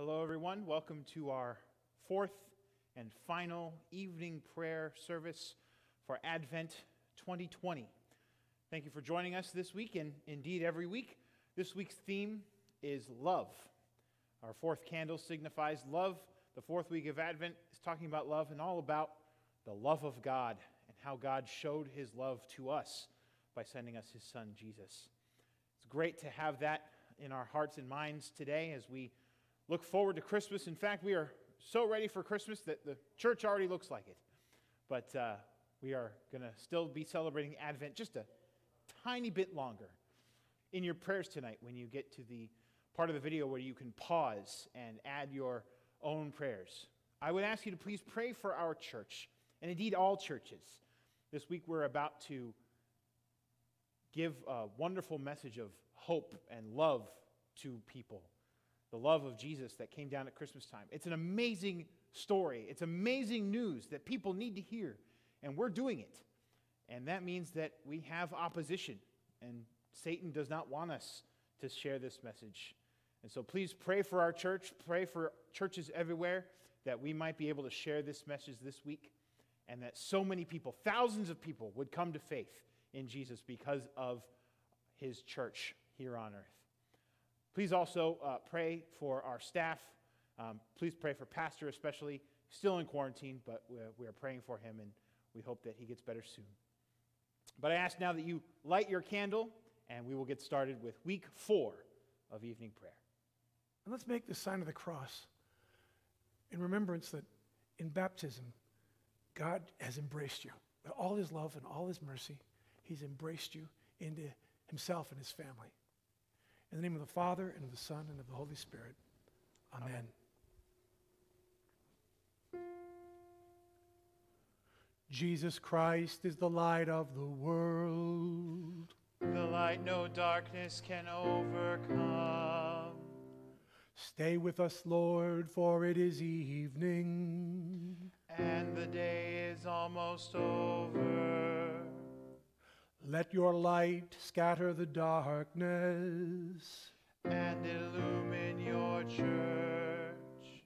Hello, everyone. Welcome to our fourth and final evening prayer service for Advent 2020. Thank you for joining us this week, and indeed every week. This week's theme is love. Our fourth candle signifies love. The fourth week of Advent is talking about love and all about the love of God and how God showed his love to us by sending us his son, Jesus. It's great to have that in our hearts and minds today as we look forward to Christmas. In fact, we are so ready for Christmas that the church already looks like it. But uh, we are going to still be celebrating Advent just a tiny bit longer. In your prayers tonight, when you get to the part of the video where you can pause and add your own prayers, I would ask you to please pray for our church, and indeed all churches. This week, we're about to give a wonderful message of hope and love to people the love of Jesus that came down at Christmas time. It's an amazing story. It's amazing news that people need to hear, and we're doing it. And that means that we have opposition, and Satan does not want us to share this message. And so please pray for our church, pray for churches everywhere that we might be able to share this message this week, and that so many people, thousands of people, would come to faith in Jesus because of his church here on earth. Please also uh, pray for our staff. Um, please pray for Pastor, especially. Still in quarantine, but we're, we are praying for him, and we hope that he gets better soon. But I ask now that you light your candle, and we will get started with week four of evening prayer. And let's make the sign of the cross in remembrance that in baptism, God has embraced you. With all his love and all his mercy, he's embraced you into himself and his family. In the name of the Father, and of the Son, and of the Holy Spirit. Amen. Amen. Jesus Christ is the light of the world. The light no darkness can overcome. Stay with us, Lord, for it is evening. And the day is almost over. Let your light scatter the darkness and illumine your church.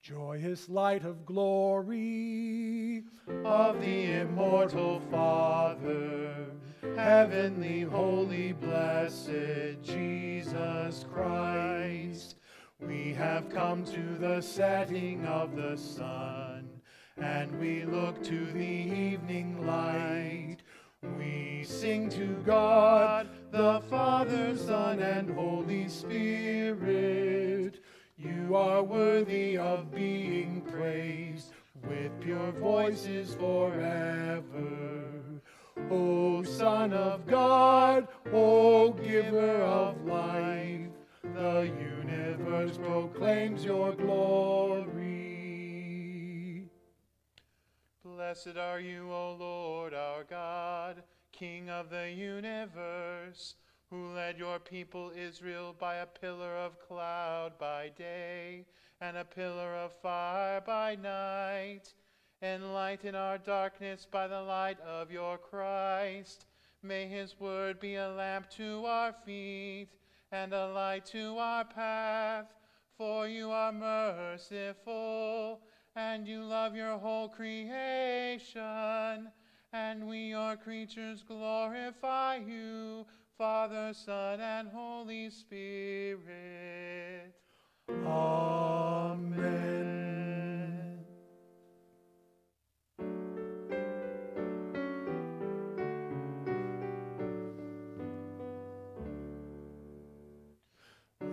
Joyous light of glory of the immortal Father, heavenly, holy, blessed Jesus Christ. We have come to the setting of the sun, and we look to the evening light we sing to God, the Father, Son, and Holy Spirit. You are worthy of being praised with pure voices forever. O Son of God, O Giver of life, the universe proclaims your glory. Blessed are you, O Lord our God, King of the universe, who led your people Israel by a pillar of cloud by day and a pillar of fire by night. Enlighten our darkness by the light of your Christ. May his word be a lamp to our feet and a light to our path. For you are merciful and you love your whole creation, and we, your creatures, glorify you, Father, Son, and Holy Spirit. Amen.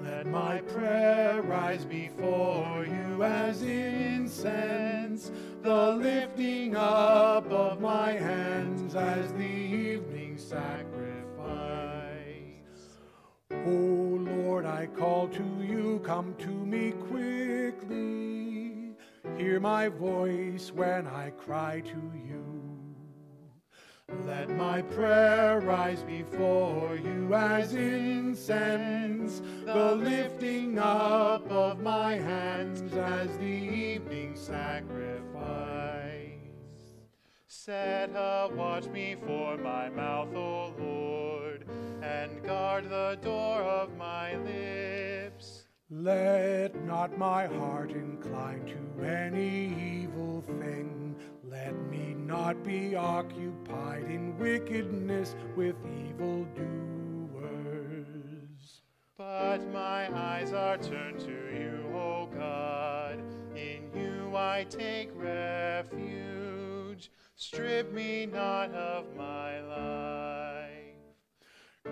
Let my prayer rise before you as incense, the lifting up of my hands as the evening sacrifice. O Lord, I call to you, come to me quickly. Hear my voice when I cry to you. Let my prayer rise before you as incense, the lifting up of my hands as the evening sacrifice. Set a watch before my mouth, O Lord, and guard the door of my lips. Let not my heart incline to any evil thing. Not be occupied in wickedness with evil doers. But my eyes are turned to you, O God. In you I take refuge. Strip me not of my life.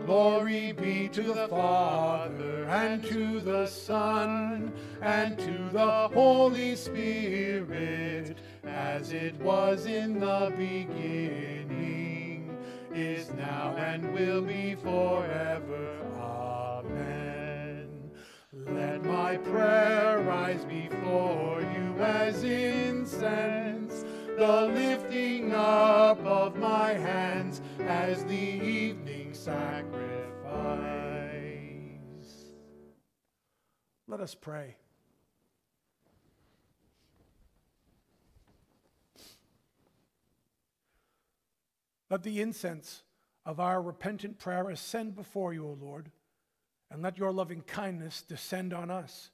Glory be to the Father, and to the Son, and to the Holy Spirit, as it was in the beginning, is now, and will be forever. Amen. Let my prayer rise before you as incense, the lifting up of my hands as the evening sacrifice. Let us pray. Let the incense of our repentant prayer ascend before you, O Lord, and let your loving kindness descend on us,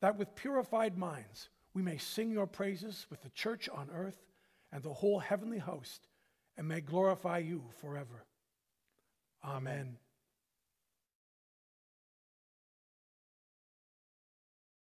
that with purified minds we may sing your praises with the church on earth and the whole heavenly host, and may glorify you forever. Amen.